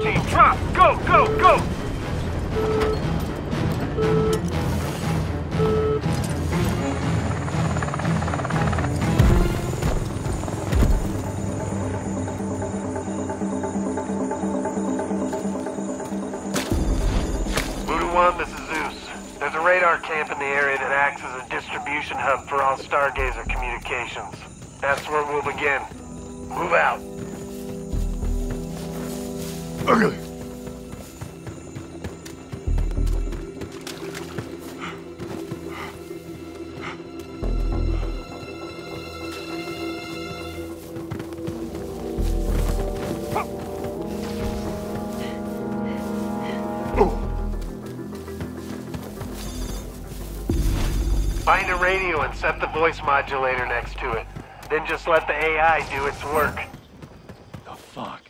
team, drop! Go, go, go! Voodoo 1, this is Zeus. There's a radar camp in the area that acts as a distribution hub for all Stargazer communications. That's where we'll begin. Move out. Okay. Find a radio and set the voice modulator next to it. Then just let the AI do its work. The fuck?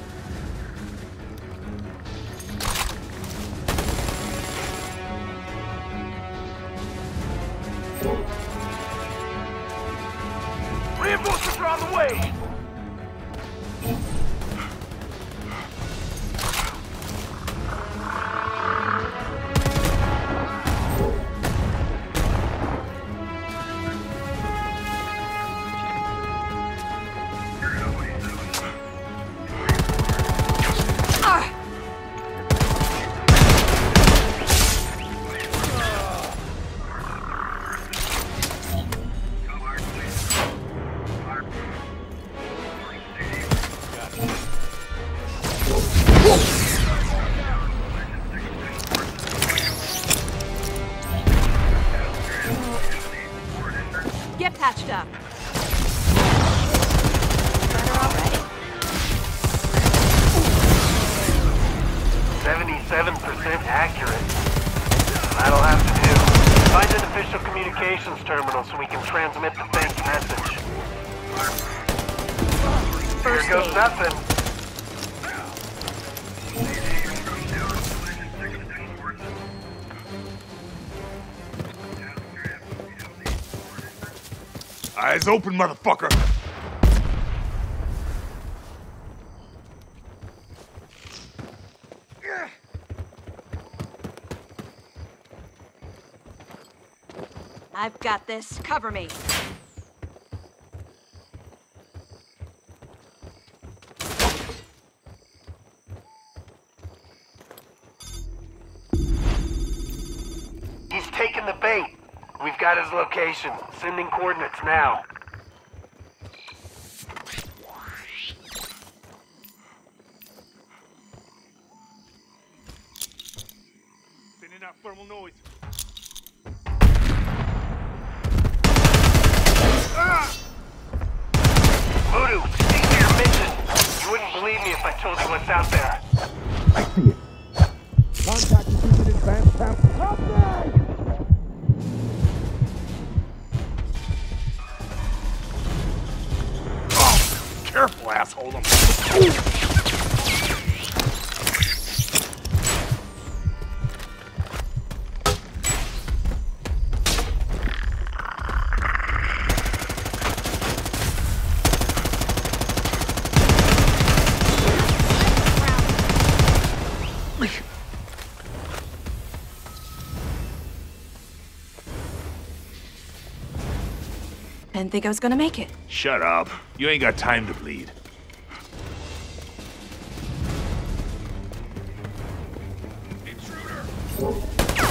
accurate. That'll have to do. Find an official communications terminal so we can transmit the fake message. First Here goes aid. nothing. Eyes open, motherfucker! I've got this. Cover me. He's taken the bait. We've got his location. Sending coordinates now. Sending out thermal noise. Voodoo, stick to your mission. You wouldn't believe me if I told you what's out there. I see it. Contact is in advance camp. Stop! Oh, careful, asshole! Didn't think I was gonna make it. Shut up. You ain't got time to bleed.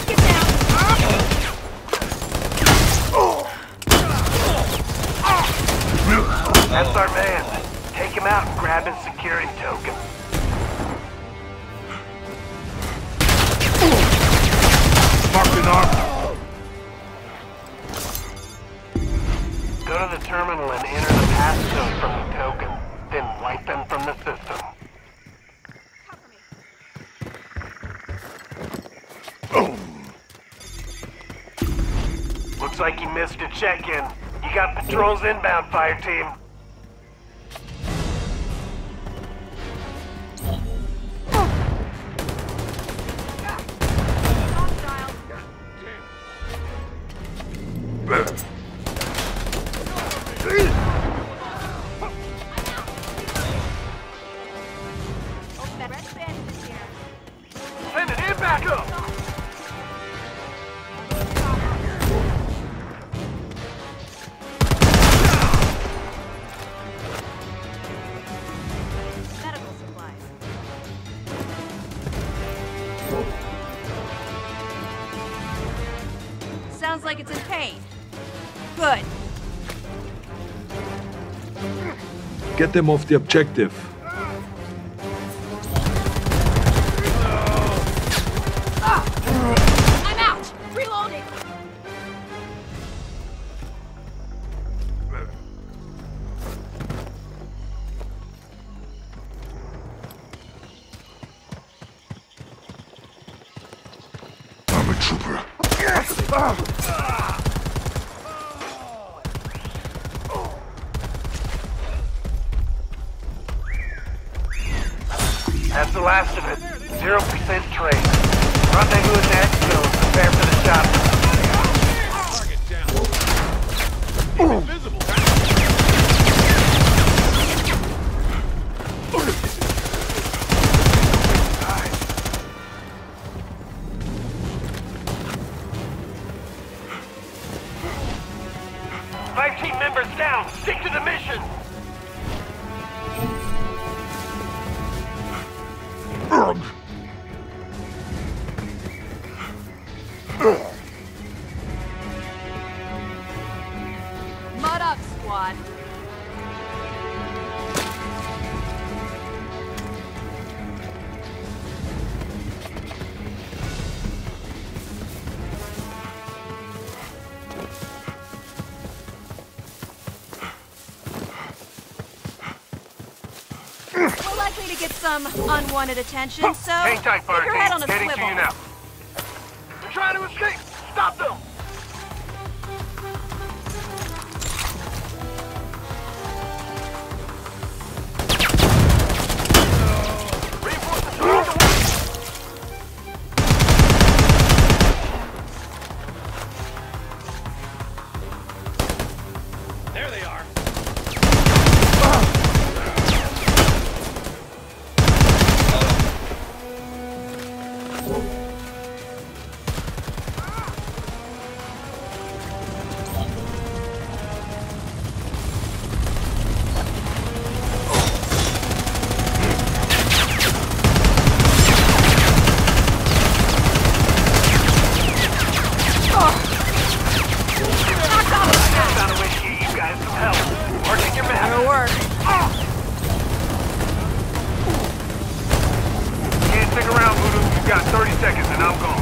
Get down. That's our man. Take him out and grab his security token. Marked an arm. Like you missed a check-in. You got patrols inbound, fire team. Sounds like it's in pain. Good. Get them off the objective. That's the last of it. Zero percent trace. Rendezvous in zone. Prepare for the shot. Five Mud up, squad. We're likely to get some unwanted attention, so tight, keep your head on a Heading swivel. Trying to escape. Stop them. Reinforcements got 30 seconds and I'm gone.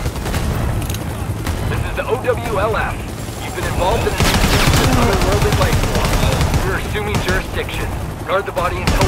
This is the OWLF. You've been involved in an incident with otherworldly life form. We're assuming jurisdiction. Guard the body we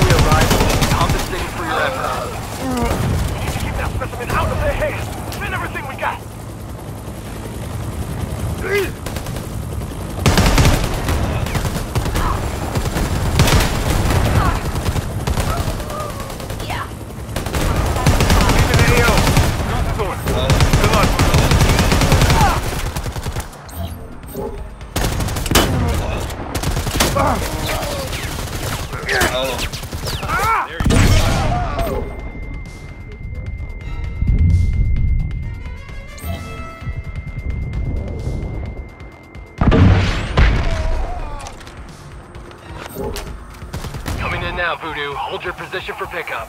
now, Voodoo. Hold your position for pickup.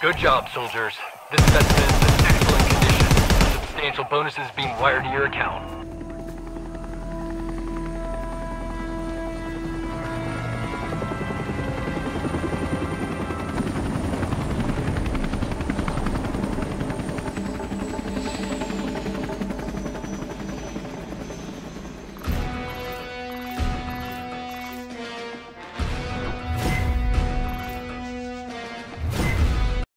Good job, soldiers. This specimen is in excellent condition. Substantial bonuses being wired to your account.